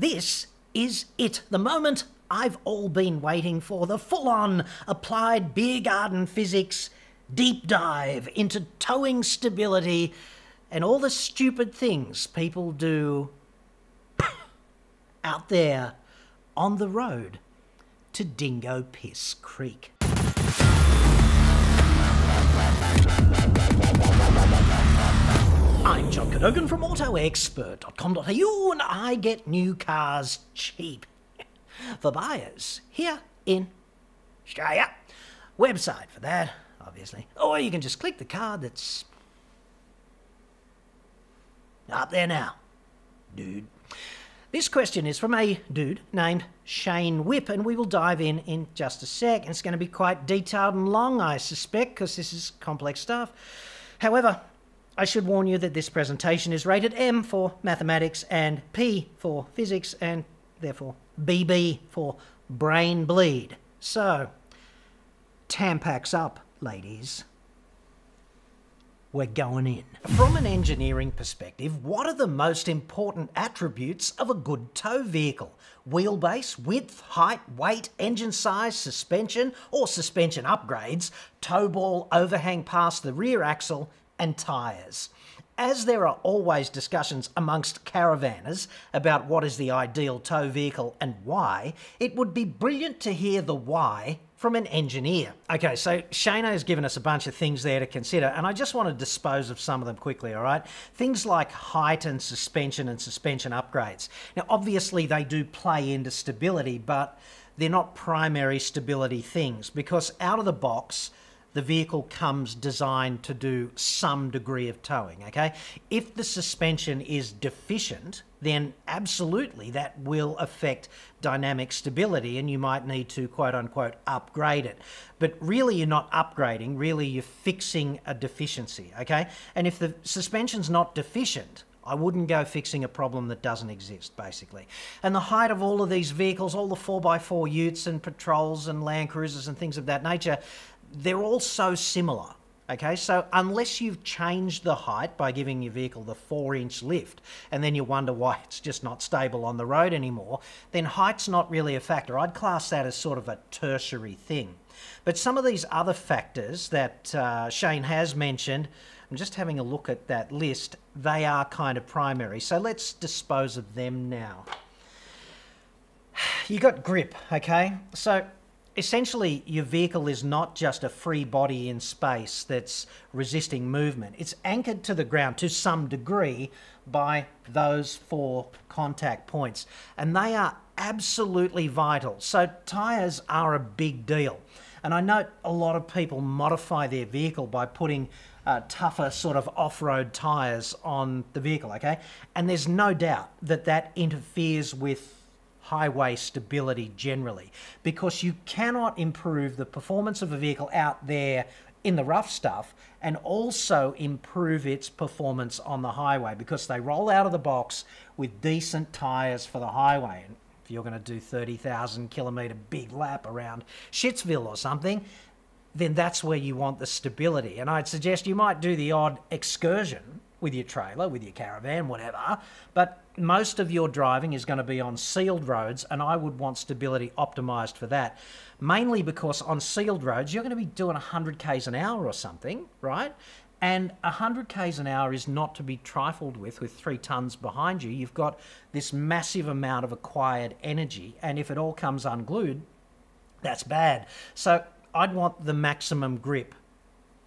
This is it, the moment I've all been waiting for the full on applied beer garden physics deep dive into towing stability and all the stupid things people do out there on the road to Dingo Piss Creek. I'm John Cadogan from AutoExpert.com.au and I get new cars cheap for buyers here in Australia. Website for that, obviously. Or you can just click the card that's up there now, dude. This question is from a dude named Shane Whipp, and we will dive in in just a sec. It's going to be quite detailed and long, I suspect, because this is complex stuff. However, I should warn you that this presentation is rated M for mathematics and P for physics, and therefore BB for brain bleed. So, Tampax up, ladies we're going in. From an engineering perspective, what are the most important attributes of a good tow vehicle? Wheelbase, width, height, weight, engine size, suspension or suspension upgrades, tow ball overhang past the rear axle, and tyres. As there are always discussions amongst caravanners about what is the ideal tow vehicle and why, it would be brilliant to hear the why from an engineer. Okay, so Shano has given us a bunch of things there to consider, and I just want to dispose of some of them quickly, all right? Things like height and suspension and suspension upgrades. Now, obviously, they do play into stability, but they're not primary stability things because out of the box, the vehicle comes designed to do some degree of towing, okay? If the suspension is deficient, then absolutely that will affect dynamic stability and you might need to quote unquote upgrade it. But really you're not upgrading, really you're fixing a deficiency, okay? And if the suspension's not deficient, I wouldn't go fixing a problem that doesn't exist, basically. And the height of all of these vehicles, all the 4x4 utes and patrols and Land Cruisers and things of that nature, they're all so similar. Okay, so unless you've changed the height by giving your vehicle the four inch lift and then you wonder why it's just not stable on the road anymore, then height's not really a factor. I'd class that as sort of a tertiary thing. But some of these other factors that uh, Shane has mentioned, I'm just having a look at that list, they are kind of primary. So let's dispose of them now. You got grip, okay? So essentially your vehicle is not just a free body in space that's resisting movement. It's anchored to the ground to some degree by those four contact points. And they are absolutely vital. So tyres are a big deal. And I note a lot of people modify their vehicle by putting uh, tougher sort of off-road tyres on the vehicle, okay? And there's no doubt that that interferes with highway stability generally because you cannot improve the performance of a vehicle out there in the rough stuff and also improve its performance on the highway because they roll out of the box with decent tyres for the highway. And if you're going to do 30,000 kilometre big lap around Shitsville or something, then that's where you want the stability. And I'd suggest you might do the odd excursion with your trailer, with your caravan, whatever. But most of your driving is going to be on sealed roads, and I would want stability optimized for that. Mainly because on sealed roads, you're going to be doing 100 k's an hour or something, right? And 100 k's an hour is not to be trifled with, with three tons behind you. You've got this massive amount of acquired energy, and if it all comes unglued, that's bad. So I'd want the maximum grip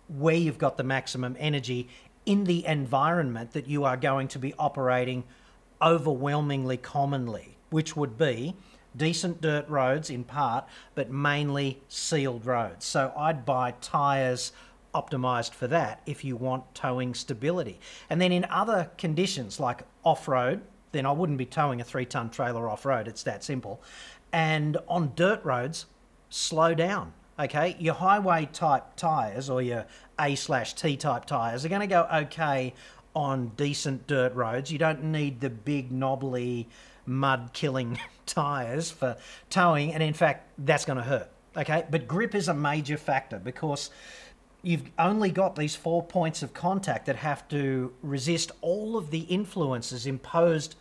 where you've got the maximum energy in the environment that you are going to be operating overwhelmingly commonly, which would be decent dirt roads in part, but mainly sealed roads. So I'd buy tyres optimized for that if you want towing stability. And then in other conditions like off-road, then I wouldn't be towing a three ton trailer off-road. It's that simple. And on dirt roads, slow down. Okay, your highway type tyres or your A slash T type tyres are going to go okay on decent dirt roads. You don't need the big knobbly mud killing tyres for towing, and in fact, that's going to hurt. Okay, but grip is a major factor because you've only got these four points of contact that have to resist all of the influences imposed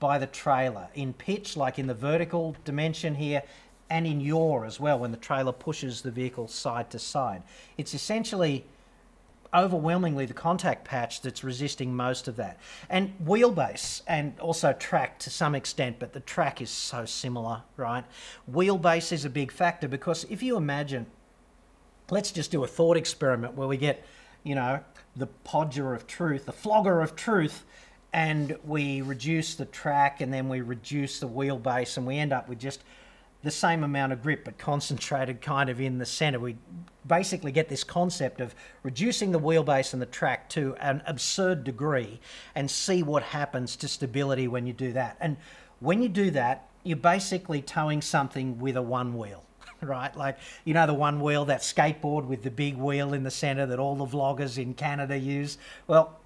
by the trailer in pitch, like in the vertical dimension here, and in yaw as well when the trailer pushes the vehicle side to side. It's essentially overwhelmingly the contact patch that's resisting most of that. And wheelbase and also track to some extent, but the track is so similar, right? Wheelbase is a big factor because if you imagine, let's just do a thought experiment where we get, you know, the podger of truth, the flogger of truth, and we reduce the track and then we reduce the wheelbase and we end up with just the same amount of grip but concentrated kind of in the center. We basically get this concept of reducing the wheelbase and the track to an absurd degree and see what happens to stability when you do that. And when you do that, you're basically towing something with a one wheel. Right, like you know the one wheel, that skateboard with the big wheel in the center that all the vloggers in Canada use. Well,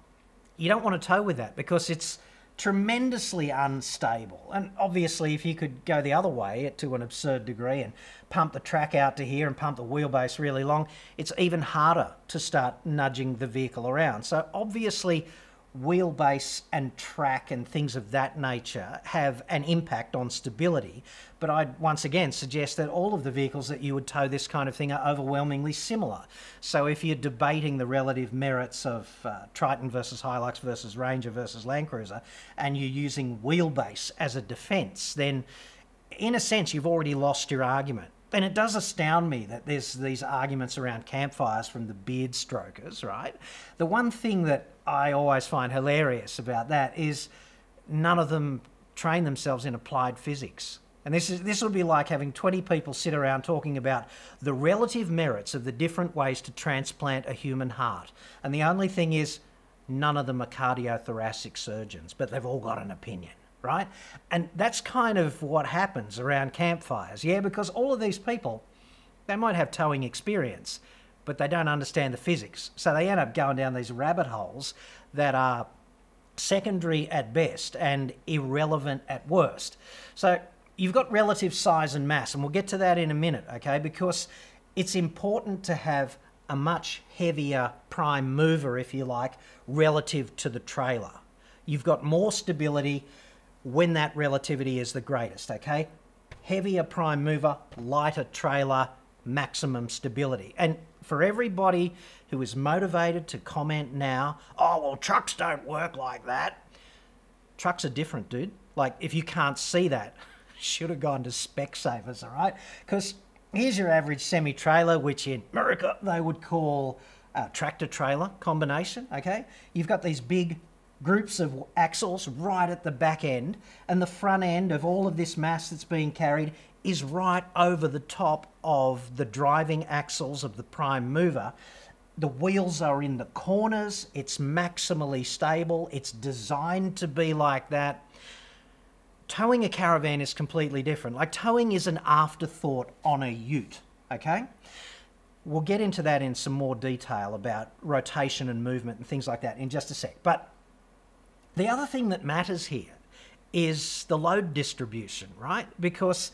you don't want to tow with that because it's tremendously unstable. And obviously, if you could go the other way to an absurd degree and pump the track out to here and pump the wheelbase really long, it's even harder to start nudging the vehicle around. So, obviously, wheelbase and track and things of that nature have an impact on stability. But I'd once again suggest that all of the vehicles that you would tow this kind of thing are overwhelmingly similar. So if you're debating the relative merits of uh, Triton versus Hilux versus Ranger versus Land Cruiser, and you're using wheelbase as a defence, then in a sense you've already lost your argument. And it does astound me that there's these arguments around campfires from the beard strokers, right? The one thing that I always find hilarious about that is none of them train themselves in applied physics. And this is this will be like having 20 people sit around talking about the relative merits of the different ways to transplant a human heart. And the only thing is none of them are cardiothoracic surgeons, but they've all got an opinion right? And that's kind of what happens around campfires, yeah, because all of these people, they might have towing experience, but they don't understand the physics. So they end up going down these rabbit holes that are secondary at best and irrelevant at worst. So you've got relative size and mass, and we'll get to that in a minute, okay? Because it's important to have a much heavier prime mover, if you like, relative to the trailer. You've got more stability when that relativity is the greatest, okay? Heavier prime mover, lighter trailer, maximum stability. And for everybody who is motivated to comment now, oh, well, trucks don't work like that. Trucks are different, dude. Like, if you can't see that, should have gone to Specsavers, all right? Because here's your average semi trailer, which in America they would call a tractor trailer combination, okay? You've got these big groups of axles right at the back end, and the front end of all of this mass that's being carried is right over the top of the driving axles of the prime mover. The wheels are in the corners, it's maximally stable, it's designed to be like that. Towing a caravan is completely different. Like, towing is an afterthought on a ute, okay? We'll get into that in some more detail about rotation and movement and things like that in just a sec. But the other thing that matters here is the load distribution, right? Because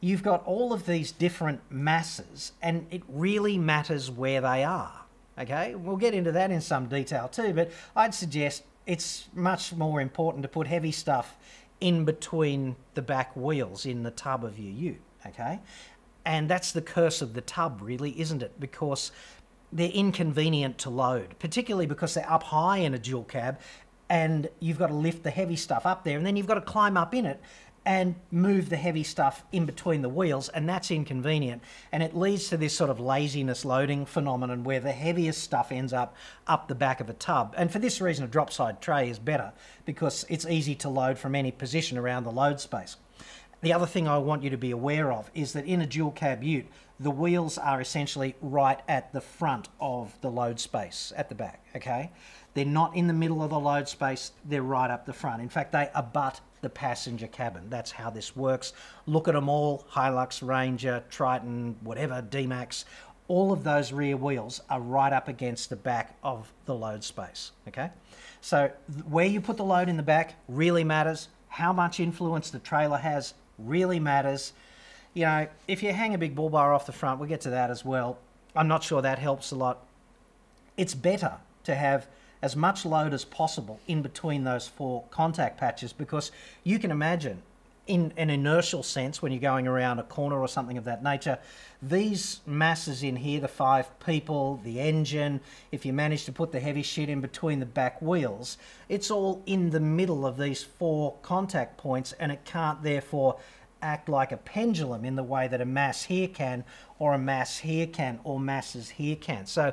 you've got all of these different masses and it really matters where they are. Okay, we'll get into that in some detail too, but I'd suggest it's much more important to put heavy stuff in between the back wheels in the tub of your ute. Okay, and that's the curse of the tub, really, isn't it? Because they're inconvenient to load, particularly because they're up high in a dual cab and you've got to lift the heavy stuff up there, and then you've got to climb up in it and move the heavy stuff in between the wheels, and that's inconvenient. And it leads to this sort of laziness loading phenomenon where the heaviest stuff ends up up the back of a tub. And for this reason, a drop side tray is better because it's easy to load from any position around the load space. The other thing I want you to be aware of is that in a dual cab ute, the wheels are essentially right at the front of the load space at the back, okay? They're not in the middle of the load space, they're right up the front. In fact, they abut the passenger cabin. That's how this works. Look at them all Hilux, Ranger, Triton, whatever, D-Max. All of those rear wheels are right up against the back of the load space. Okay, so where you put the load in the back really matters. How much influence the trailer has really matters. You know, if you hang a big bull bar off the front, we'll get to that as well. I'm not sure that helps a lot. It's better to have as much load as possible in between those four contact patches because you can imagine in an inertial sense when you're going around a corner or something of that nature these masses in here the five people the engine if you manage to put the heavy shit in between the back wheels it's all in the middle of these four contact points and it can't therefore act like a pendulum in the way that a mass here can or a mass here can or masses here can. So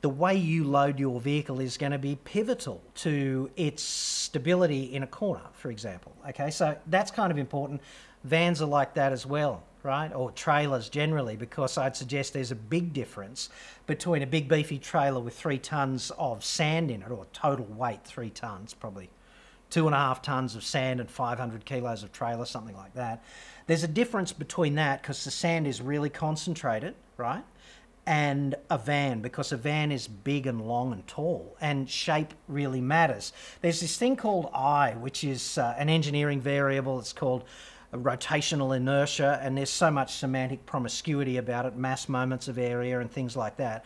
the way you load your vehicle is going to be pivotal to its stability in a corner, for example. Okay, so that's kind of important. Vans are like that as well, right? Or trailers generally, because I'd suggest there's a big difference between a big beefy trailer with three tons of sand in it, or total weight, three tons probably. Two and a half tons of sand and 500 kilos of trailer, something like that. There's a difference between that because the sand is really concentrated, right? And a van because a van is big and long and tall and shape really matters. There's this thing called I, which is uh, an engineering variable. It's called rotational inertia, and there's so much semantic promiscuity about it, mass moments of area and things like that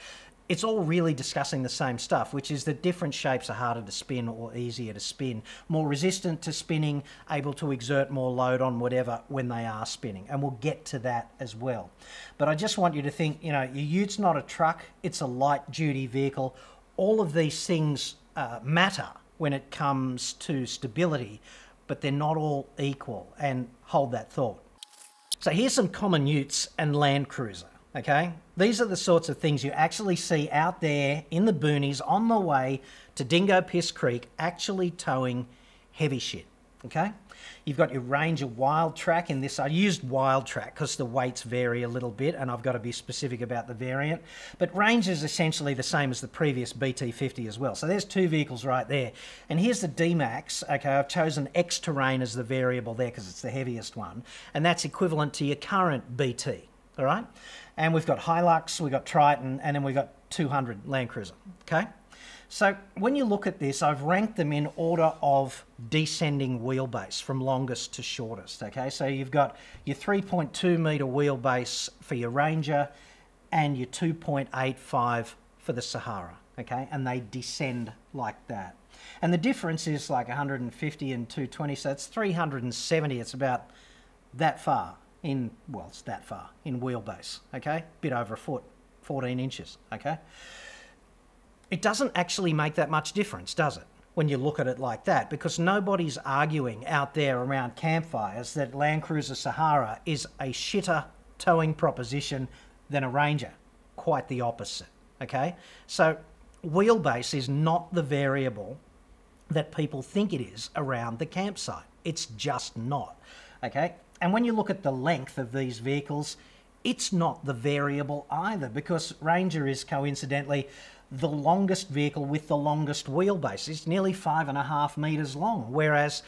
it's all really discussing the same stuff, which is that different shapes are harder to spin or easier to spin, more resistant to spinning, able to exert more load on whatever when they are spinning. And we'll get to that as well. But I just want you to think, you know, your Utes not a truck, it's a light duty vehicle. All of these things uh, matter when it comes to stability, but they're not all equal. And hold that thought. So here's some common Utes and Land Cruiser okay? These are the sorts of things you actually see out there in the boonies on the way to Dingo Piss Creek actually towing heavy shit, okay? You've got your Ranger Wildtrak in this. I used Wildtrak because the weights vary a little bit and I've got to be specific about the variant. But Ranger is essentially the same as the previous BT50 as well. So there's two vehicles right there. And here's the D-Max. Okay, I've chosen X-Terrain as the variable there because it's the heaviest one. And that's equivalent to your current BT, all right? And we've got Hilux, we've got Triton, and then we've got 200 Land Cruiser, okay? So when you look at this, I've ranked them in order of descending wheelbase from longest to shortest, okay? So you've got your 3.2 metre wheelbase for your Ranger and your 2.85 for the Sahara, okay? And they descend like that. And the difference is like 150 and 220, so it's 370, it's about that far in, well, it's that far, in wheelbase, okay? Bit over a foot, 14 inches, okay? It doesn't actually make that much difference, does it? When you look at it like that, because nobody's arguing out there around campfires that Land Cruiser Sahara is a shitter towing proposition than a Ranger. Quite the opposite, okay? So wheelbase is not the variable that people think it is around the campsite. It's just not, okay? And when you look at the length of these vehicles, it's not the variable either because Ranger is coincidentally the longest vehicle with the longest wheelbase. It's nearly five and a half metres long, whereas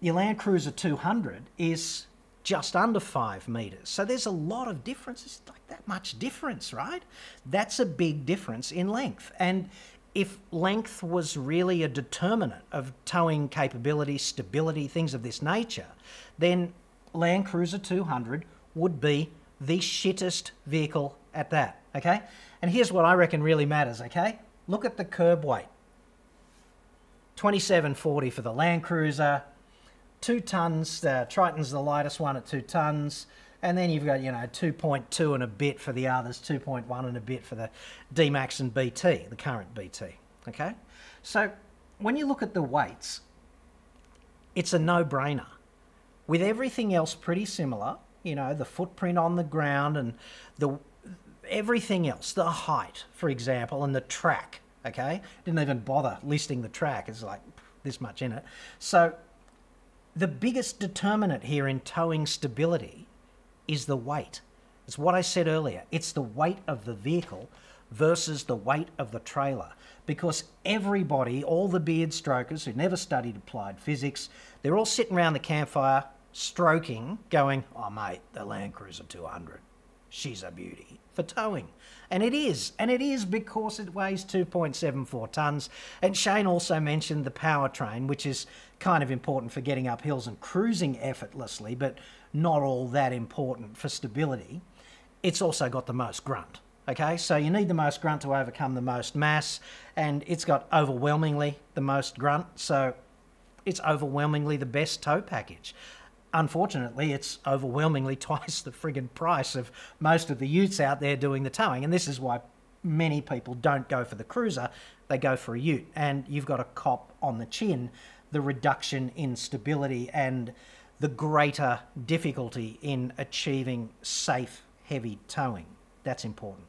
your Land Cruiser 200 is just under five metres. So there's a lot of difference. It's like that much difference, right? That's a big difference in length. And if length was really a determinant of towing capability, stability, things of this nature, then Land Cruiser 200 would be the shittest vehicle at that, okay? And here's what I reckon really matters, okay? Look at the curb weight. 2740 for the Land Cruiser, two tons, the Triton's the lightest one at two tons, and then you've got, you know, 2.2 and a bit for the others, 2.1 and a bit for the D-Max and BT, the current BT, okay? So when you look at the weights, it's a no-brainer with everything else pretty similar, you know, the footprint on the ground and the everything else, the height, for example, and the track, okay? Didn't even bother listing the track. It's like this much in it. So the biggest determinant here in towing stability is the weight. It's what I said earlier. It's the weight of the vehicle versus the weight of the trailer. Because everybody, all the beard strokers who never studied applied physics, they're all sitting around the campfire stroking, going, oh mate, the Land Cruiser 200, she's a beauty for towing. And it is, and it is because it weighs 2.74 tonnes. And Shane also mentioned the powertrain, which is kind of important for getting up hills and cruising effortlessly, but not all that important for stability. It's also got the most grunt. Okay, so you need the most grunt to overcome the most mass, and it's got overwhelmingly the most grunt, so it's overwhelmingly the best tow package. Unfortunately, it's overwhelmingly twice the friggin' price of most of the utes out there doing the towing, and this is why many people don't go for the cruiser, they go for a ute, and you've got a cop on the chin the reduction in stability and the greater difficulty in achieving safe, heavy towing. That's important.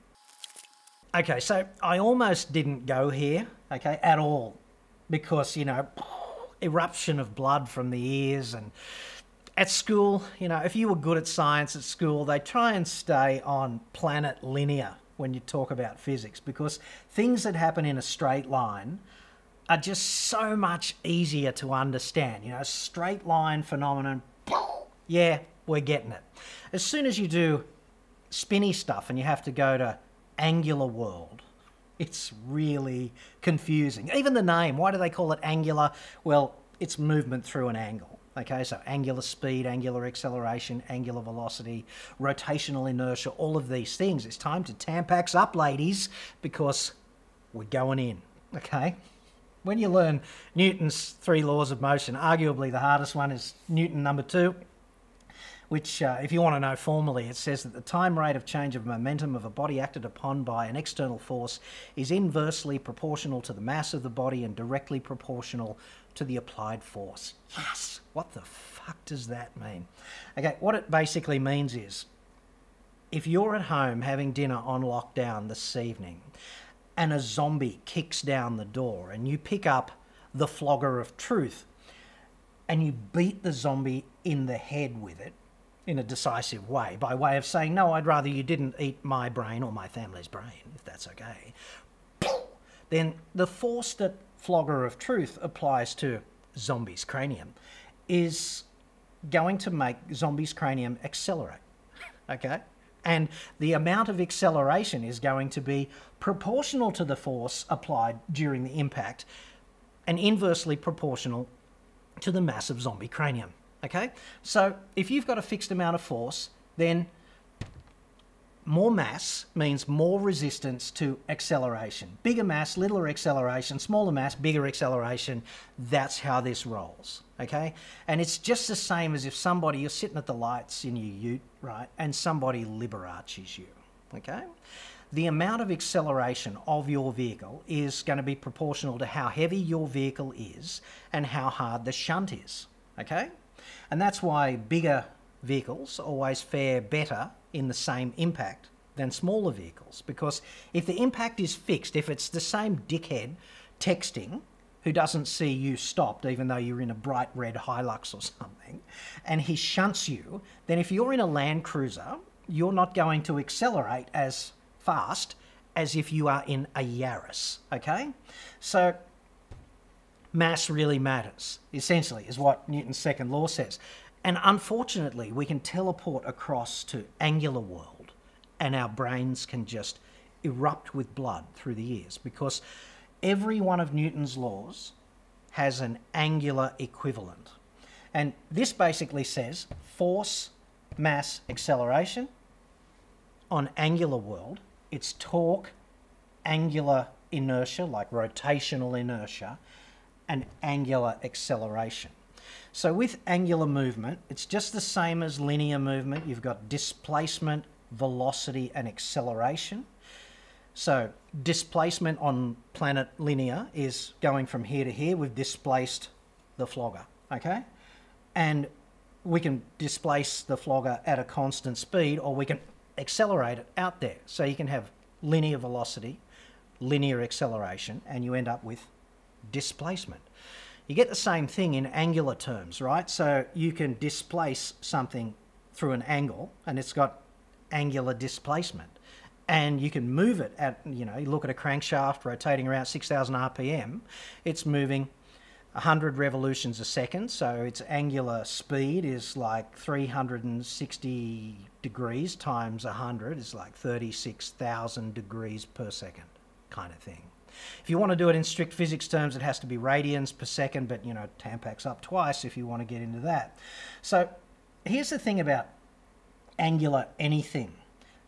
Okay, so I almost didn't go here, okay, at all, because, you know, eruption of blood from the ears and at school, you know, if you were good at science at school, they try and stay on planet linear when you talk about physics because things that happen in a straight line are just so much easier to understand. You know, straight line phenomenon, yeah, we're getting it. As soon as you do spinny stuff and you have to go to angular world, it's really confusing. Even the name, why do they call it angular? Well, it's movement through an angle. Okay, so angular speed, angular acceleration, angular velocity, rotational inertia, all of these things. It's time to tampax up, ladies, because we're going in. Okay? When you learn Newton's three laws of motion, arguably the hardest one is Newton number two, which, uh, if you want to know formally, it says that the time rate of change of momentum of a body acted upon by an external force is inversely proportional to the mass of the body and directly proportional to the applied force. Yes! What the fuck does that mean? Okay, what it basically means is if you're at home having dinner on lockdown this evening and a zombie kicks down the door and you pick up the flogger of truth and you beat the zombie in the head with it in a decisive way by way of saying, No, I'd rather you didn't eat my brain or my family's brain, if that's okay, then the force that flogger of truth applies to zombie's cranium is going to make zombie's cranium accelerate. Okay? And the amount of acceleration is going to be proportional to the force applied during the impact and inversely proportional to the mass of zombie cranium. Okay? So if you've got a fixed amount of force, then more mass means more resistance to acceleration. Bigger mass, littler acceleration, smaller mass, bigger acceleration. That's how this rolls, okay? And it's just the same as if somebody, you're sitting at the lights in your ute, right, and somebody liberaces you, okay? The amount of acceleration of your vehicle is going to be proportional to how heavy your vehicle is and how hard the shunt is, okay? And that's why bigger vehicles always fare better in the same impact than smaller vehicles. Because if the impact is fixed, if it's the same dickhead texting who doesn't see you stopped even though you're in a bright red Hilux or something, and he shunts you, then if you're in a Land Cruiser, you're not going to accelerate as fast as if you are in a Yaris, okay? So mass really matters, essentially, is what Newton's second law says. And unfortunately, we can teleport across to angular world and our brains can just erupt with blood through the ears because every one of Newton's laws has an angular equivalent. And this basically says force, mass, acceleration. On angular world, it's torque, angular inertia, like rotational inertia, and angular acceleration. So with angular movement, it's just the same as linear movement. You've got displacement, velocity, and acceleration. So displacement on planet linear is going from here to here. We've displaced the flogger, okay? And we can displace the flogger at a constant speed or we can accelerate it out there. So you can have linear velocity, linear acceleration, and you end up with displacement. You get the same thing in angular terms, right? So you can displace something through an angle and it's got angular displacement. And you can move it at, you know, you look at a crankshaft rotating around 6,000 RPM, it's moving 100 revolutions a second, so its angular speed is like 360 degrees times 100 is like 36,000 degrees per second kind of thing. If you want to do it in strict physics terms, it has to be radians per second, but you know, Tampax up twice if you want to get into that. So here's the thing about angular anything.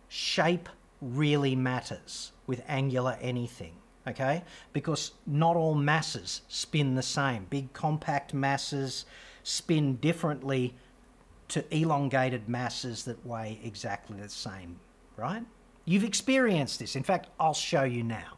Shape really matters with angular anything, okay? Because not all masses spin the same. Big compact masses spin differently to elongated masses that weigh exactly the same, right? You've experienced this. In fact, I'll show you now.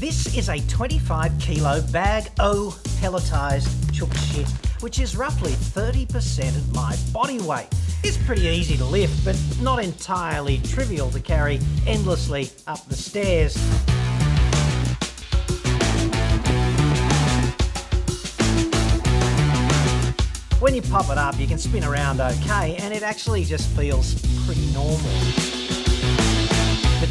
This is a 25 kilo bag O pelletized chook shit, which is roughly 30% of my body weight. It's pretty easy to lift, but not entirely trivial to carry endlessly up the stairs. When you pop it up, you can spin around okay, and it actually just feels pretty normal.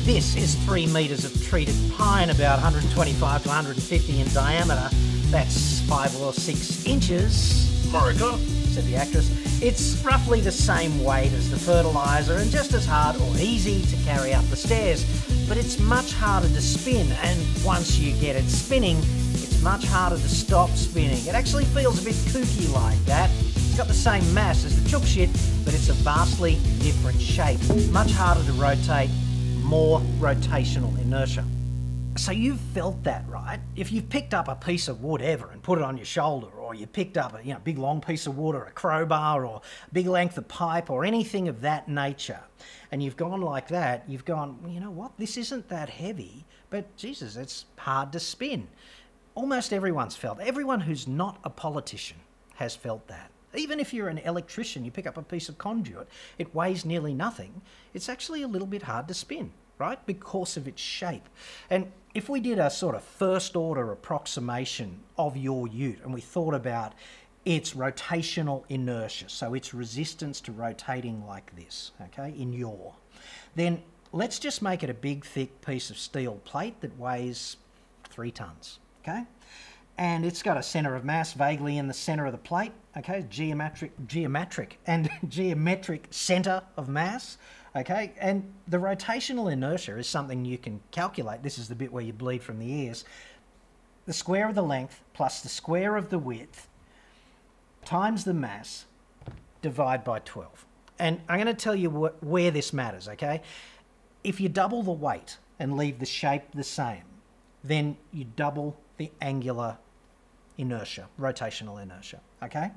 This is three metres of treated pine, about 125 to 150 in diameter. That's five or six inches. Marika, said the actress. It's roughly the same weight as the fertiliser and just as hard or easy to carry up the stairs, but it's much harder to spin, and once you get it spinning, it's much harder to stop spinning. It actually feels a bit kooky like that. It's got the same mass as the chook shit, but it's a vastly different shape. Much harder to rotate, more rotational inertia. So you've felt that, right? If you've picked up a piece of wood ever and put it on your shoulder, or you picked up a you know, big long piece of wood or a crowbar or a big length of pipe or anything of that nature, and you've gone like that, you've gone, well, you know what, this isn't that heavy, but Jesus, it's hard to spin. Almost everyone's felt. Everyone who's not a politician has felt that. Even if you're an electrician, you pick up a piece of conduit, it weighs nearly nothing. It's actually a little bit hard to spin, right? Because of its shape. And if we did a sort of first order approximation of your ute and we thought about its rotational inertia, so its resistance to rotating like this, okay, in yaw, then let's just make it a big, thick piece of steel plate that weighs three tons, okay? and it's got a center of mass vaguely in the center of the plate, okay, geometric, geometric and geometric center of mass, okay, and the rotational inertia is something you can calculate. This is the bit where you bleed from the ears. The square of the length plus the square of the width times the mass divide by 12. And I'm going to tell you wh where this matters, okay? If you double the weight and leave the shape the same, then you double the angular inertia, rotational inertia, okay?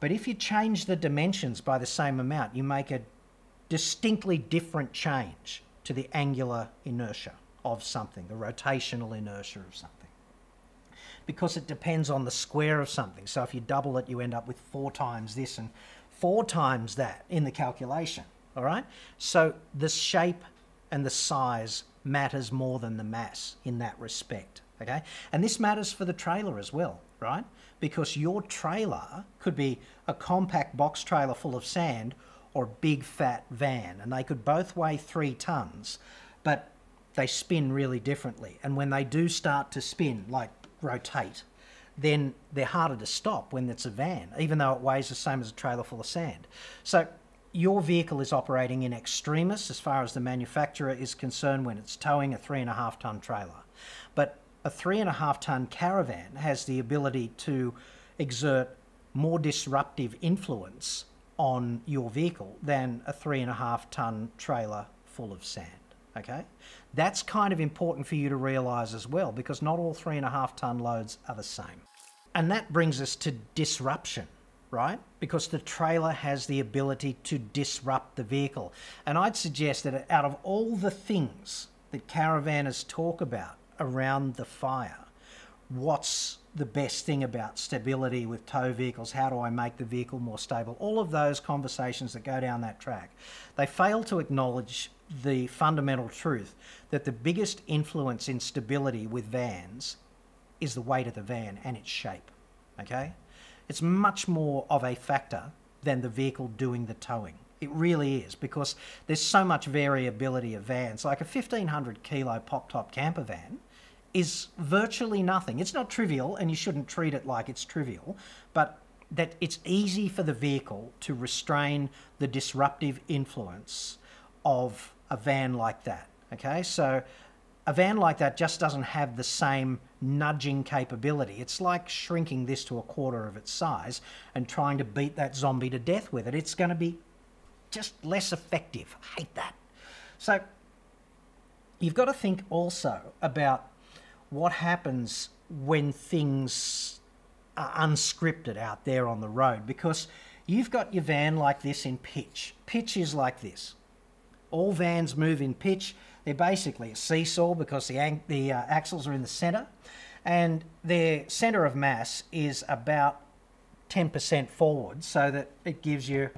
But if you change the dimensions by the same amount, you make a distinctly different change to the angular inertia of something, the rotational inertia of something. Because it depends on the square of something. So if you double it, you end up with four times this and four times that in the calculation, all right? So the shape and the size matters more than the mass in that respect okay? And this matters for the trailer as well, right? Because your trailer could be a compact box trailer full of sand or a big fat van, and they could both weigh three tons, but they spin really differently. And when they do start to spin, like rotate, then they're harder to stop when it's a van, even though it weighs the same as a trailer full of sand. So your vehicle is operating in extremis as far as the manufacturer is concerned when it's towing a three and a half ton trailer. But a three and a half ton caravan has the ability to exert more disruptive influence on your vehicle than a three and a half ton trailer full of sand. Okay? That's kind of important for you to realise as well because not all three and a half ton loads are the same. And that brings us to disruption, right? Because the trailer has the ability to disrupt the vehicle. And I'd suggest that out of all the things that caravanners talk about, around the fire. What's the best thing about stability with tow vehicles? How do I make the vehicle more stable? All of those conversations that go down that track. They fail to acknowledge the fundamental truth that the biggest influence in stability with vans is the weight of the van and its shape. Okay? It's much more of a factor than the vehicle doing the towing. It really is because there's so much variability of vans. Like a 1500 kilo pop top camper van is virtually nothing. It's not trivial, and you shouldn't treat it like it's trivial, but that it's easy for the vehicle to restrain the disruptive influence of a van like that. Okay, so a van like that just doesn't have the same nudging capability. It's like shrinking this to a quarter of its size and trying to beat that zombie to death with it. It's going to be just less effective. I hate that. So you've got to think also about what happens when things are unscripted out there on the road because you've got your van like this in pitch. Pitch is like this. All vans move in pitch. They're basically a seesaw because the, the uh, axles are in the centre and their centre of mass is about 10% forward so that it gives you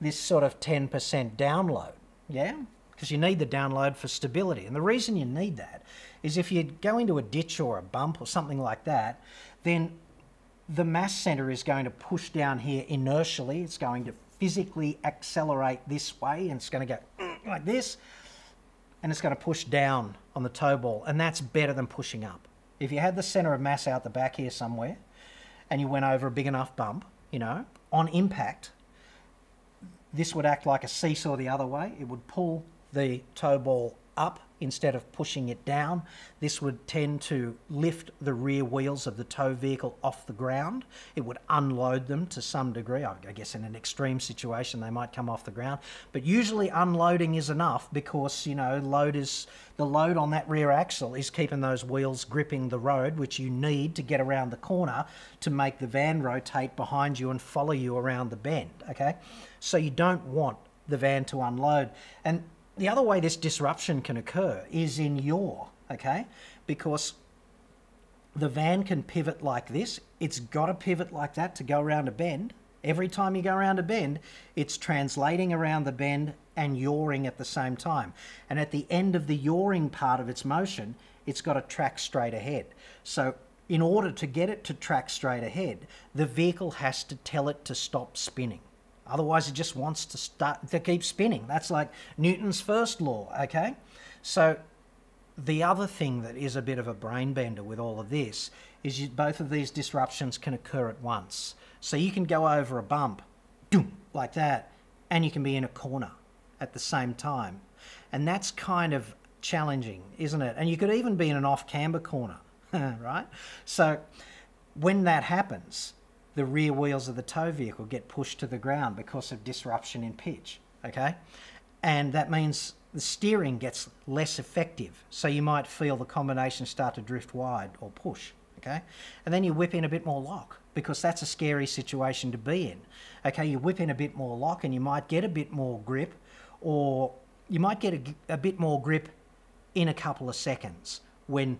this sort of 10% download. Yeah? Because you need the download for stability. And the reason you need that is if you go into a ditch or a bump or something like that, then the mass center is going to push down here inertially. It's going to physically accelerate this way and it's going to go like this and it's going to push down on the tow ball and that's better than pushing up. If you had the center of mass out the back here somewhere and you went over a big enough bump, you know, on impact, this would act like a seesaw the other way. It would pull the tow ball up instead of pushing it down. This would tend to lift the rear wheels of the tow vehicle off the ground. It would unload them to some degree. I guess in an extreme situation they might come off the ground, but usually unloading is enough because you know load is the load on that rear axle is keeping those wheels gripping the road, which you need to get around the corner to make the van rotate behind you and follow you around the bend. Okay, so you don't want the van to unload and the other way this disruption can occur is in yaw, okay? Because the van can pivot like this. It's got to pivot like that to go around a bend. Every time you go around a bend, it's translating around the bend and yawing at the same time. And at the end of the yawing part of its motion, it's got to track straight ahead. So in order to get it to track straight ahead, the vehicle has to tell it to stop spinning. Otherwise, it just wants to start to keep spinning. That's like Newton's first law, okay? So the other thing that is a bit of a brain bender with all of this is you, both of these disruptions can occur at once. So you can go over a bump, doom, like that, and you can be in a corner at the same time. And that's kind of challenging, isn't it? And you could even be in an off camber corner, right? So when that happens, the rear wheels of the tow vehicle get pushed to the ground because of disruption in pitch, okay? And that means the steering gets less effective. So you might feel the combination start to drift wide or push, okay? And then you whip in a bit more lock because that's a scary situation to be in. Okay, you whip in a bit more lock and you might get a bit more grip or you might get a, a bit more grip in a couple of seconds when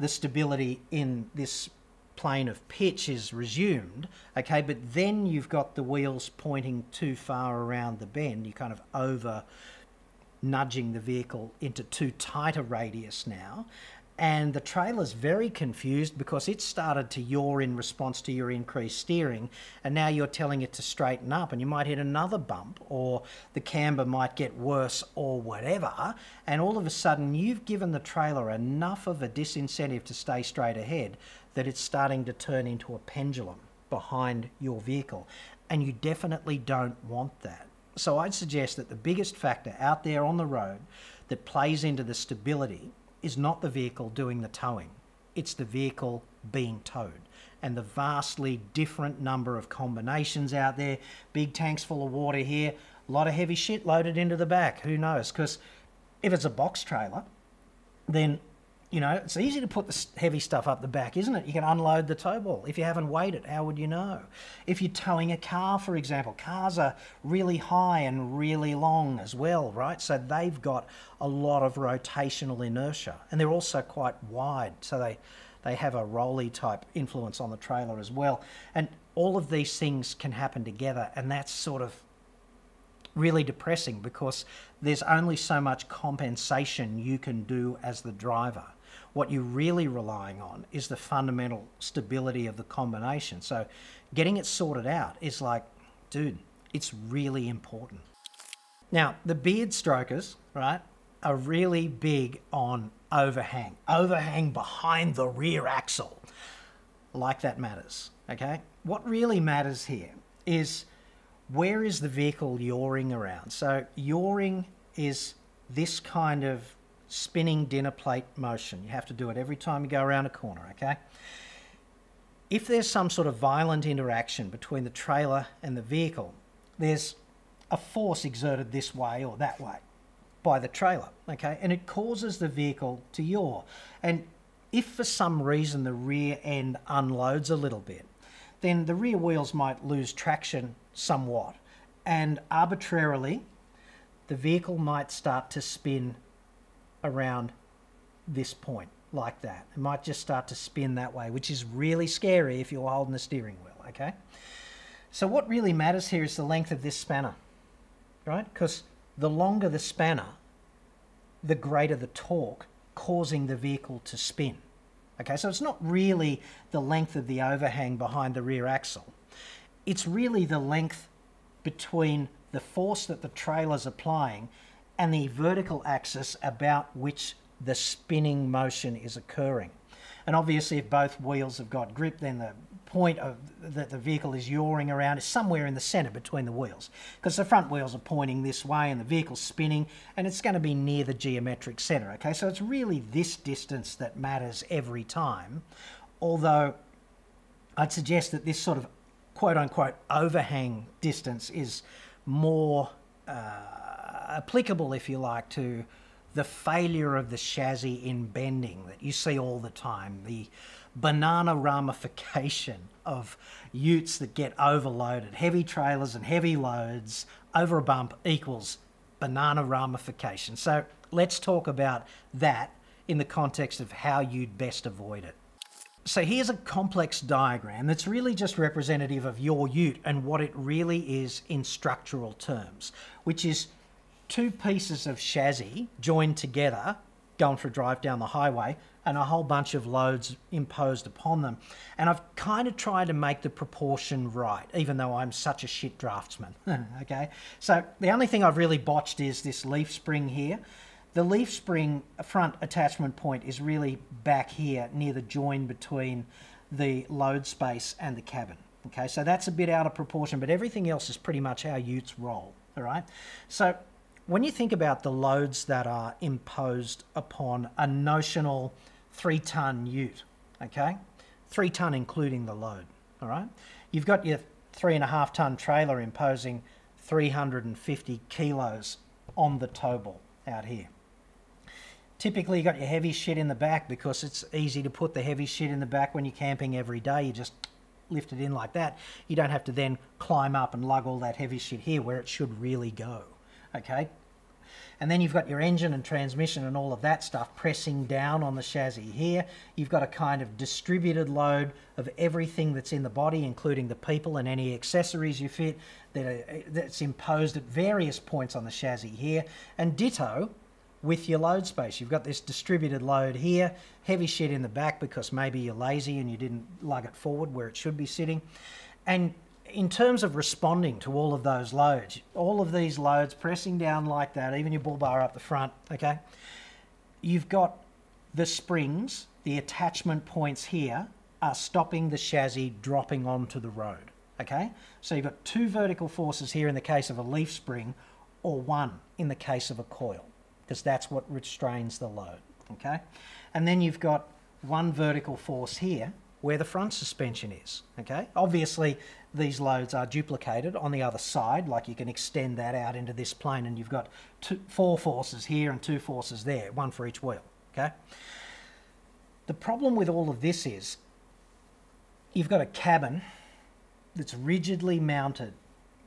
the stability in this plane of pitch is resumed, okay, but then you've got the wheels pointing too far around the bend. You're kind of over nudging the vehicle into too tight a radius now. And the trailer's very confused because it started to yaw in response to your increased steering, and now you're telling it to straighten up, and you might hit another bump, or the camber might get worse, or whatever. And all of a sudden, you've given the trailer enough of a disincentive to stay straight ahead that it's starting to turn into a pendulum behind your vehicle. And you definitely don't want that. So I'd suggest that the biggest factor out there on the road that plays into the stability is not the vehicle doing the towing, it's the vehicle being towed. And the vastly different number of combinations out there, big tanks full of water here, a lot of heavy shit loaded into the back, who knows? Because if it's a box trailer, then you know, it's easy to put the heavy stuff up the back, isn't it? You can unload the tow ball. If you haven't weighed it, how would you know? If you're towing a car, for example, cars are really high and really long as well, right? So they've got a lot of rotational inertia and they're also quite wide. So they, they have a rolly type influence on the trailer as well. And all of these things can happen together and that's sort of really depressing because there's only so much compensation you can do as the driver. What you're really relying on is the fundamental stability of the combination. So getting it sorted out is like, dude, it's really important. Now, the beard strokers, right, are really big on overhang, overhang behind the rear axle. Like that matters, okay? What really matters here is where is the vehicle yawing around? So, yawing is this kind of spinning dinner plate motion. You have to do it every time you go around a corner, okay? If there's some sort of violent interaction between the trailer and the vehicle, there's a force exerted this way or that way. by the trailer, okay? And it causes the vehicle to yaw. And if for some reason the rear end unloads a little bit, then the rear wheels might lose traction somewhat. And arbitrarily, the vehicle might start to spin around this point like that. It might just start to spin that way, which is really scary if you're holding the steering wheel, okay? So what really matters here is the length of this spanner, right? Because the longer the spanner, the greater the torque causing the vehicle to spin. Okay, so it's not really the length of the overhang behind the rear axle. It's really the length between the force that the trailer's applying and the vertical axis about which the spinning motion is occurring. And obviously, if both wheels have got grip, then the point of that the vehicle is yawing around is somewhere in the center between the wheels because the front wheels are pointing this way and the vehicle's spinning and it's going to be near the geometric center okay so it's really this distance that matters every time although I'd suggest that this sort of quote unquote overhang distance is more uh, applicable if you like to the failure of the chassis in bending that you see all the time the banana ramification of utes that get overloaded. Heavy trailers and heavy loads over a bump equals banana ramification. So let's talk about that in the context of how you'd best avoid it. So here's a complex diagram that's really just representative of your ute and what it really is in structural terms, which is two pieces of chassis joined together going for a drive down the highway and a whole bunch of loads imposed upon them. And I've kind of tried to make the proportion right, even though I'm such a shit draftsman. okay, so the only thing I've really botched is this leaf spring here. The leaf spring front attachment point is really back here near the join between the load space and the cabin. Okay, so that's a bit out of proportion, but everything else is pretty much how utes roll. All right, so when you think about the loads that are imposed upon a notional three ton ute, okay? Three ton including the load, all right? You've got your three and a half ton trailer imposing 350 kilos on the tow ball out here. Typically, you got your heavy shit in the back because it's easy to put the heavy shit in the back when you're camping every day. You just lift it in like that. You don't have to then climb up and lug all that heavy shit here where it should really go. Okay, and then you've got your engine and transmission and all of that stuff pressing down on the chassis here. You've got a kind of distributed load of everything that's in the body, including the people and any accessories you fit that are, eh, that's imposed at various points on the chassis here. And ditto with your load space. You've got this distributed load here, heavy shit in the back because maybe you're lazy and you didn't lug it forward where it should be sitting. And in terms of responding to all of those loads, all of these loads pressing down like that, even your bull bar up the front, okay, you've got the springs, the attachment points here are stopping the chassis dropping onto the road, okay? So you've got two vertical forces here in the case of a leaf spring or one in the case of a coil because that's what restrains the load, okay? And then you've got one vertical force here where the front suspension is, okay? Obviously, these loads are duplicated on the other side, like you can extend that out into this plane and you've got two, four forces here and two forces there, one for each wheel, okay? The problem with all of this is you've got a cabin that's rigidly mounted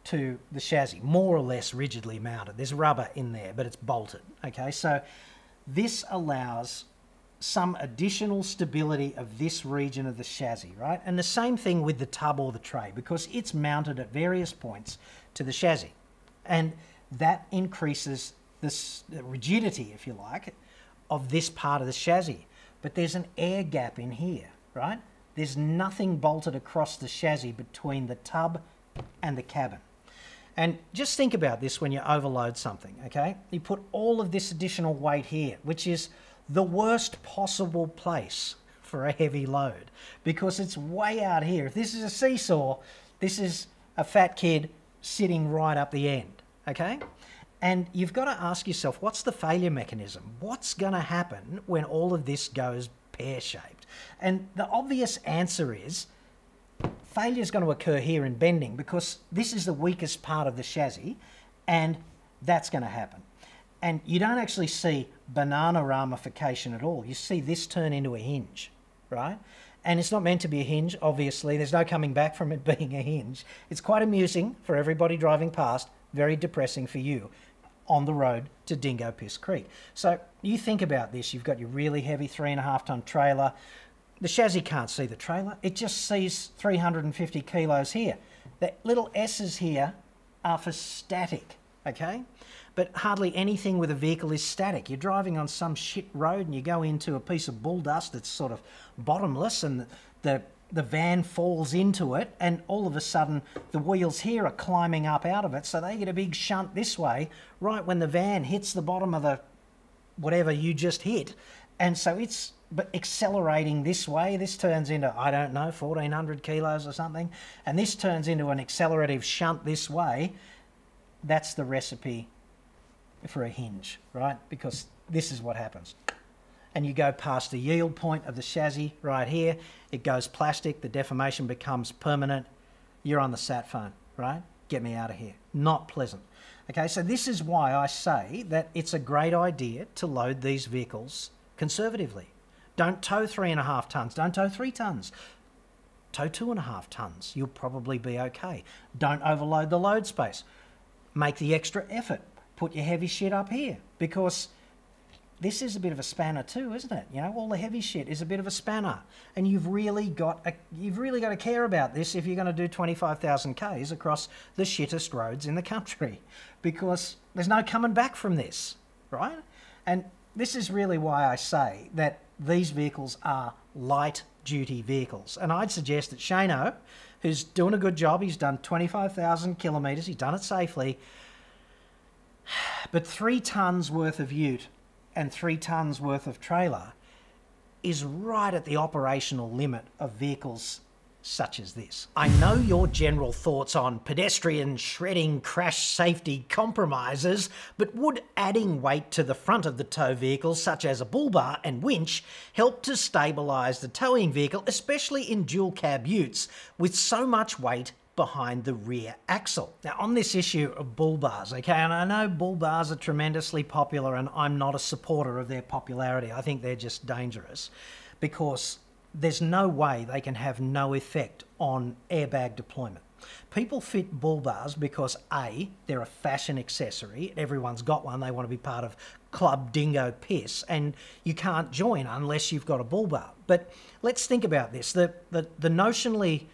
to the chassis, more or less rigidly mounted. There's rubber in there, but it's bolted, okay? So this allows some additional stability of this region of the chassis, right? And the same thing with the tub or the tray because it's mounted at various points to the chassis. And that increases this, the rigidity, if you like, of this part of the chassis. But there's an air gap in here, right? There's nothing bolted across the chassis between the tub and the cabin. And just think about this when you overload something, okay? You put all of this additional weight here, which is the worst possible place for a heavy load because it's way out here. If this is a seesaw, this is a fat kid sitting right up the end, okay? And you've got to ask yourself, what's the failure mechanism? What's going to happen when all of this goes pear shaped? And the obvious answer is failure is going to occur here in bending because this is the weakest part of the chassis and that's going to happen. And you don't actually see banana ramification at all. You see this turn into a hinge, right? And it's not meant to be a hinge, obviously. There's no coming back from it being a hinge. It's quite amusing for everybody driving past, very depressing for you on the road to Dingo Piss Creek. So you think about this you've got your really heavy three and a half ton trailer. The chassis can't see the trailer, it just sees 350 kilos here. The little S's here are for static, okay? But hardly anything with a vehicle is static. You're driving on some shit road and you go into a piece of bull dust that's sort of bottomless and the, the van falls into it and all of a sudden the wheels here are climbing up out of it. So they get a big shunt this way right when the van hits the bottom of the whatever you just hit. And so it's but accelerating this way this turns into i don't know 1400 kilos or something. And this turns into an accelerative shunt this way. That's the recipe for a hinge right because this is what happens and you go past the yield point of the chassis right here, it goes plastic, the deformation becomes permanent. You're on the sat phone, right? Get me out of here. Not pleasant. Okay, so this is why I say that it's a great idea to load these vehicles conservatively. Don't tow three and a half tons, don't tow three tons. Tow two and a half tons, you'll probably be okay. Don't overload the load space. Make the extra effort. Put your heavy shit up here because this is a bit of a spanner too, isn't it? You know, all the heavy shit is a bit of a spanner, and you've really got a, you've really got to care about this if you're going to do 25,000 k's across the shittest roads in the country, because there's no coming back from this, right? And this is really why I say that these vehicles are light duty vehicles, and I'd suggest that Shano, who's doing a good job, he's done 25,000 kilometres, he's done it safely, but three tons worth of ute and three tonnes worth of trailer is right at the operational limit of vehicles such as this. I know your general thoughts on pedestrian shredding crash safety compromises, but would adding weight to the front of the tow vehicle, such as a bull bar and winch, help to stabilise the towing vehicle, especially in dual cab utes with so much weight behind the rear axle. Now, on this issue of bull bars, okay, and I know bull bars are tremendously popular, and I'm not a supporter of their popularity. I think they're just dangerous because there's no way they can have no effect on airbag deployment. People fit bull bars because A, they're a fashion accessory. Everyone's got one. They want to be part of Club Dingo Piss, and you can't join unless you've got a bull bar. But let's think about this. The, the, the notionally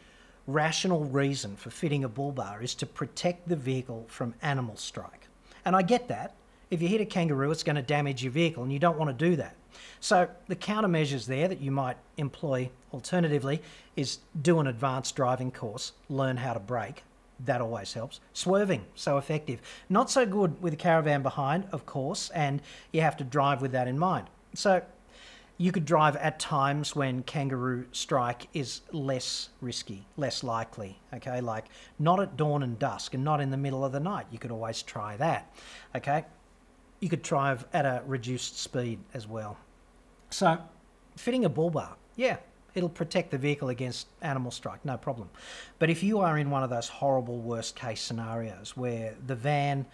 rational reason for fitting a bull bar is to protect the vehicle from animal strike. And I get that. If you hit a kangaroo, it's going to damage your vehicle, and you don't want to do that. So the countermeasures there that you might employ alternatively is do an advanced driving course, learn how to brake. That always helps. Swerving, so effective. Not so good with a caravan behind, of course, and you have to drive with that in mind. So you could drive at times when kangaroo strike is less risky, less likely. Okay, like not at dawn and dusk and not in the middle of the night. You could always try that. Okay, you could drive at a reduced speed as well. So, fitting a bull bar, yeah, it'll protect the vehicle against animal strike, no problem. But if you are in one of those horrible worst case scenarios where the van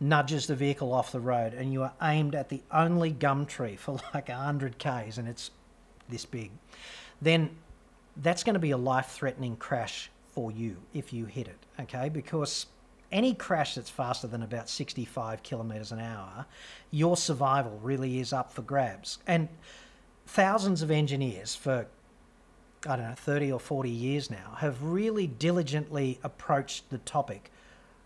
nudges the vehicle off the road and you are aimed at the only gum tree for like 100 k's and it's this big, then that's going to be a life threatening crash for you if you hit it, okay? Because any crash that's faster than about 65 kilometres an hour, your survival really is up for grabs. And thousands of engineers for I don't know, 30 or 40 years now, have really diligently approached the topic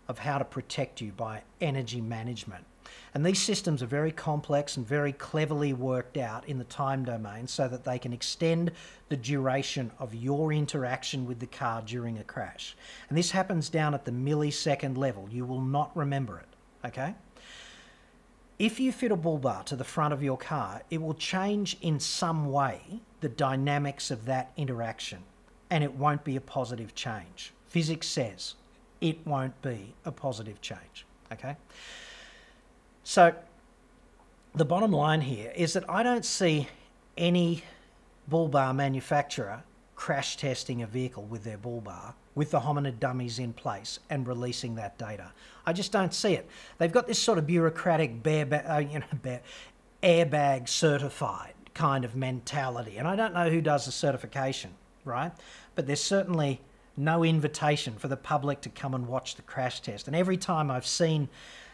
of how to protect you by energy management. And these systems are very complex and very cleverly worked out in the time domain so that they can extend the duration of your interaction with the car during a crash. And this happens down at the millisecond level. You will not remember it, okay? If you fit a bull bar to the front of your car, it will change in some way the dynamics of that interaction, and it won't be a positive change. Physics says it won't be a positive change. Okay? So, the bottom line here is that I don't see any bull bar manufacturer crash testing a vehicle with their bull bar with the hominid dummies in place and releasing that data. I just don't see it. They've got this sort of bureaucratic bear, uh, you know, bear, airbag certified kind of mentality, and I don't know who does the certification, right? But there's certainly no invitation for the public to come and watch the crash test. And every time I've seen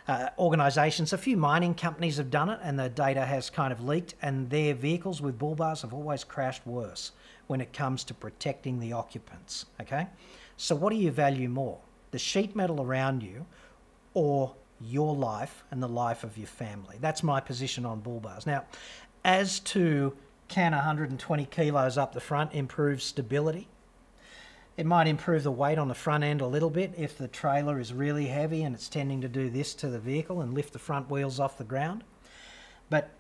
uh, organisations, a few mining companies have done it, and the data has kind of leaked, and their vehicles with bull bars have always crashed worse when it comes to protecting the occupants. Okay, so what do you value more, the sheet metal around you, or your life and the life of your family? That's my position on bull bars. Now, as to can 120 kilos up the front improve stability? It might improve the weight on the front end a little bit if the trailer is really heavy and it's tending to do this to the vehicle and lift the front wheels off the ground. But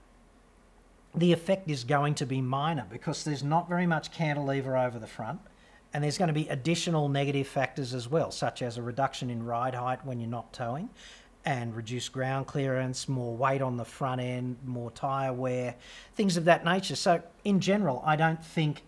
the effect is going to be minor because there's not very much cantilever over the front and there's going to be additional negative factors as well, such as a reduction in ride height when you're not towing and reduced ground clearance, more weight on the front end, more tyre wear, things of that nature. So, in general, I don't think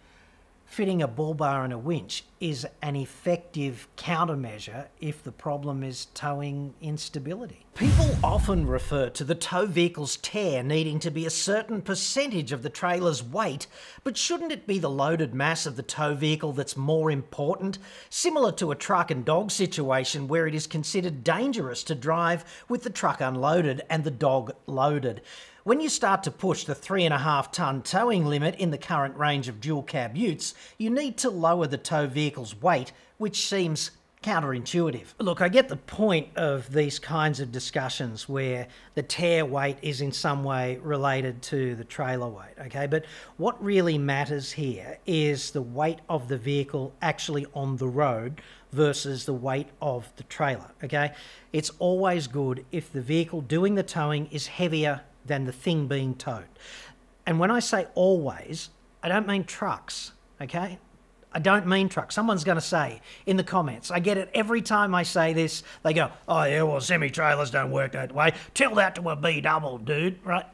fitting a bull bar and a winch is an effective countermeasure if the problem is towing instability. People often refer to the tow vehicle's tare needing to be a certain percentage of the trailer's weight, but shouldn't it be the loaded mass of the tow vehicle that's more important? Similar to a truck and dog situation where it is considered dangerous to drive with the truck unloaded and the dog loaded. When you start to push the 3.5 tonne towing limit in the current range of dual cab utes, you need to lower the tow vehicle's weight, which seems counterintuitive. Look, I get the point of these kinds of discussions where the tare weight is in some way related to the trailer weight, okay? But what really matters here is the weight of the vehicle actually on the road versus the weight of the trailer, okay? It's always good if the vehicle doing the towing is heavier than the thing being towed. And when I say always, I don't mean trucks, okay? I don't mean trucks. Someone's going to say in the comments, I get it every time I say this. They go, oh, yeah, well, semi trailers don't work that way. Tell that to a B double, dude, right?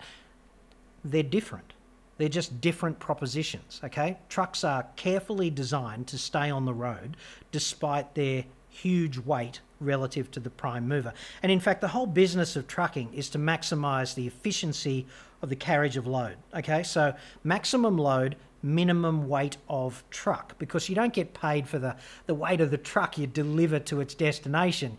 They're different. They're just different propositions, okay? Trucks are carefully designed to stay on the road despite their huge weight relative to the prime mover. And in fact, the whole business of trucking is to maximize the efficiency of the carriage of load. Okay, so maximum load, minimum weight of truck, because you don't get paid for the, the weight of the truck you deliver to its destination.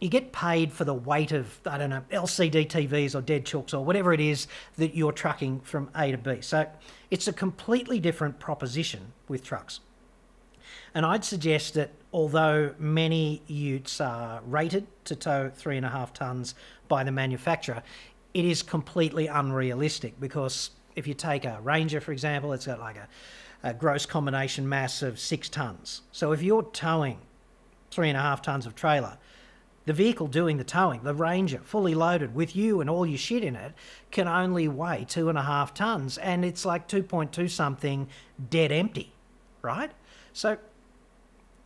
You get paid for the weight of, I don't know, LCD TVs or dead chooks or whatever it is that you're trucking from A to B. So it's a completely different proposition with trucks. And I'd suggest that although many utes are rated to tow three and a half tonnes by the manufacturer, it is completely unrealistic because if you take a Ranger, for example, it's got like a, a gross combination mass of six tonnes. So if you're towing three and a half tonnes of trailer, the vehicle doing the towing, the Ranger, fully loaded with you and all your shit in it, can only weigh two and a half tonnes, and it's like 2.2 something dead empty, right? So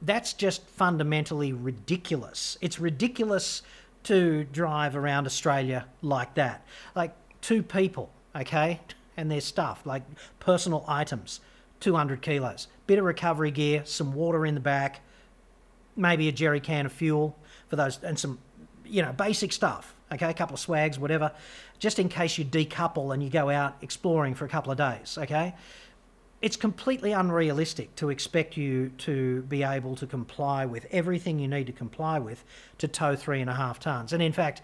that's just fundamentally ridiculous. It's ridiculous to drive around Australia like that. Like two people, okay, and their stuff, like personal items, 200 kilos, bit of recovery gear, some water in the back, maybe a jerry can of fuel for those, and some, you know, basic stuff, okay, a couple of swags, whatever, just in case you decouple and you go out exploring for a couple of days, okay? It's completely unrealistic to expect you to be able to comply with everything you need to comply with to tow three and a half tonnes. And in fact,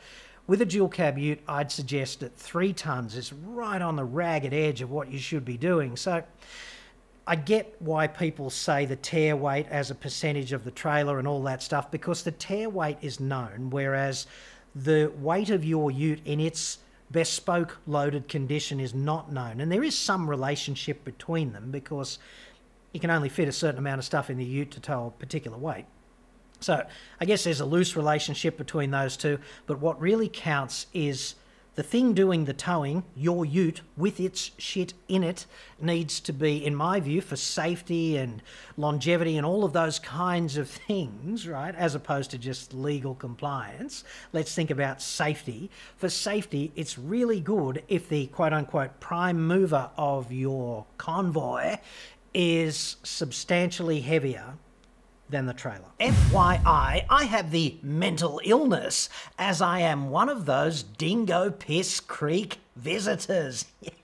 with a dual cab ute, I'd suggest that three tonnes is right on the ragged edge of what you should be doing. So I get why people say the tare weight as a percentage of the trailer and all that stuff because the tare weight is known, whereas the weight of your ute in its bespoke loaded condition is not known. And there is some relationship between them because you can only fit a certain amount of stuff in the ute to tow a particular weight. So I guess there's a loose relationship between those two, but what really counts is the thing doing the towing, your ute with its shit in it, needs to be, in my view, for safety and longevity and all of those kinds of things, right? As opposed to just legal compliance. Let's think about safety. For safety, it's really good if the quote unquote prime mover of your convoy is substantially heavier than the trailer. FYI, I have the mental illness as I am one of those Dingo Piss Creek visitors.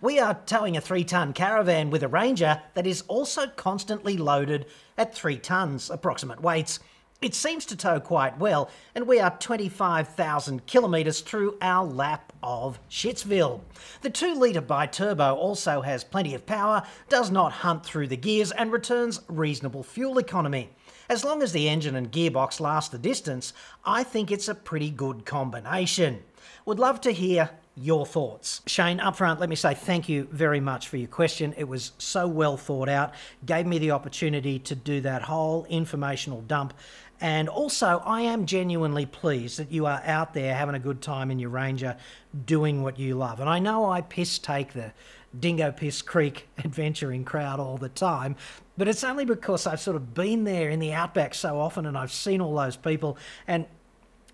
We are towing a three ton caravan with a Ranger that is also constantly loaded at three tons approximate weights. It seems to tow quite well, and we are 25,000 kilometres through our lap of Shitsville. The 2 litre bi-turbo also has plenty of power, does not hunt through the gears, and returns reasonable fuel economy. As long as the engine and gearbox last the distance, I think it's a pretty good combination. Would love to hear your thoughts. Shane, up front, let me say thank you very much for your question. It was so well thought out, gave me the opportunity to do that whole informational dump. And also, I am genuinely pleased that you are out there having a good time in your Ranger doing what you love. And I know I piss take the Dingo Piss Creek adventuring crowd all the time, but it's only because I've sort of been there in the outback so often and I've seen all those people. And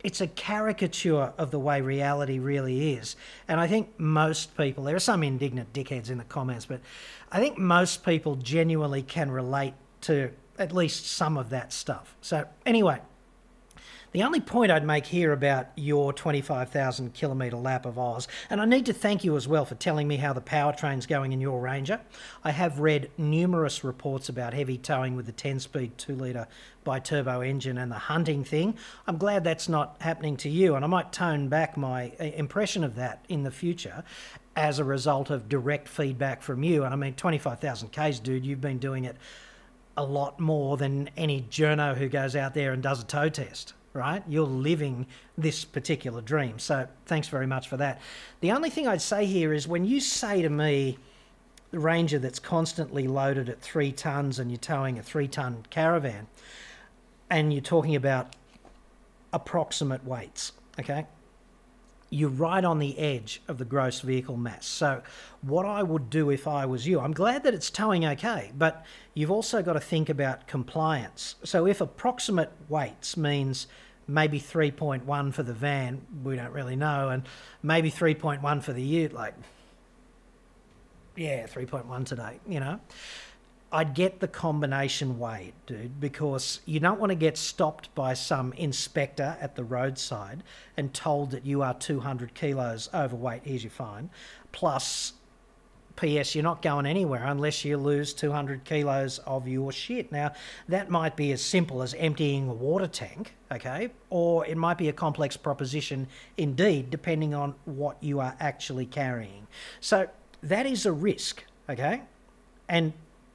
it's a caricature of the way reality really is. And I think most people, there are some indignant dickheads in the comments, but I think most people genuinely can relate to at least some of that stuff. So, anyway, the only point I'd make here about your 25,000 kilometre lap of Oz, and I need to thank you as well for telling me how the powertrain's going in your Ranger. I have read numerous reports about heavy towing with the 10 speed 2 litre bi-turbo engine and the hunting thing. I'm glad that's not happening to you, and I might tone back my uh, impression of that in the future as a result of direct feedback from you. And I mean, 25,000 Ks, dude, you've been doing it a lot more than any journo who goes out there and does a tow test right? You're living this particular dream. So thanks very much for that. The only thing I'd say here is when you say to me, the Ranger that's constantly loaded at three tons and you're towing a three ton caravan, and you're talking about approximate weights, okay? You're right on the edge of the gross vehicle mass. So, what I would do if I was you, I'm glad that it's towing okay, but you've also got to think about compliance. So, if approximate weights means maybe 3.1 for the van, we don't really know, and maybe 3.1 for the ute, like, yeah, 3.1 today, you know. I'd get the combination weight, dude, because you don't want to get stopped by some inspector at the roadside and told that you are 200 kilos overweight. Here's your fine. Plus, P.S. You're not going anywhere unless you lose 200 kilos of your shit. Now, that might be as simple as emptying a water tank, okay? Or it might be a complex proposition indeed, depending on what you are actually carrying. So, that is a risk, okay? And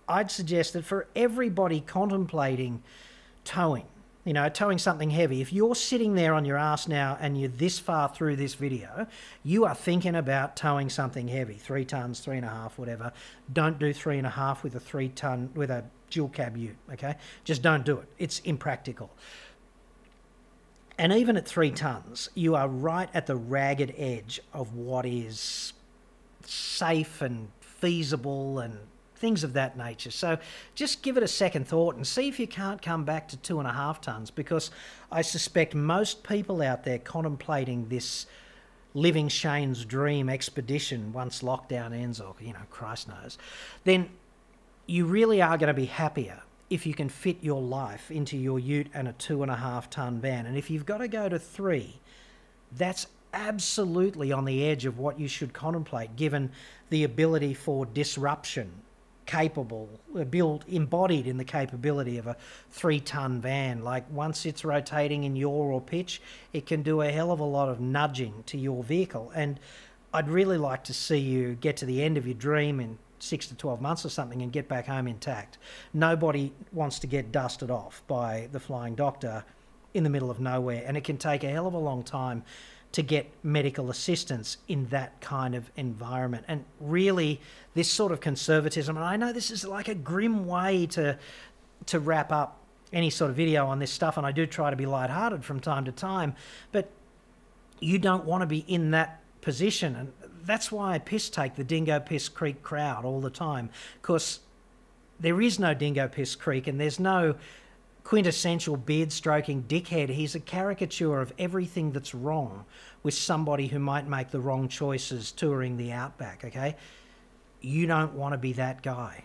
I'd suggest that for everybody contemplating towing, you know, towing something heavy, if you're sitting there on your ass now and you're this far through this video, you are thinking about towing something heavy, three tons, three and a half, whatever. Don't do three and a half with a three ton, with a dual cab ute, okay? Just don't do it. It's impractical. And even at three tons, you are right at the ragged edge of what is safe and feasible and things of that nature. So just give it a second thought and see if you can't come back to two and a half tons because I suspect most people out there contemplating this living Shane's dream expedition once lockdown ends, or, you know, Christ knows, then you really are going to be happier if you can fit your life into your ute and a two and a half ton van. And if you've got to go to three, that's absolutely on the edge of what you should contemplate given the ability for disruption capable, built, embodied in the capability of a three ton van. Like once it's rotating in yaw or pitch, it can do a hell of a lot of nudging to your vehicle. And I'd really like to see you get to the end of your dream in six to 12 months or something and get back home intact. Nobody wants to get dusted off by the flying doctor in the middle of nowhere. And it can take a hell of a long time to get medical assistance in that kind of environment. And really, this sort of conservatism, and I know this is like a grim way to to wrap up any sort of video on this stuff, and I do try to be lighthearted from time to time, but you don't want to be in that position. And that's why I piss take the Dingo Piss Creek crowd all the time, because there is no Dingo Piss Creek and there's no quintessential beard stroking dickhead. He's a caricature of everything that's wrong with somebody who might make the wrong choices touring the outback, okay? You don't want to be that guy.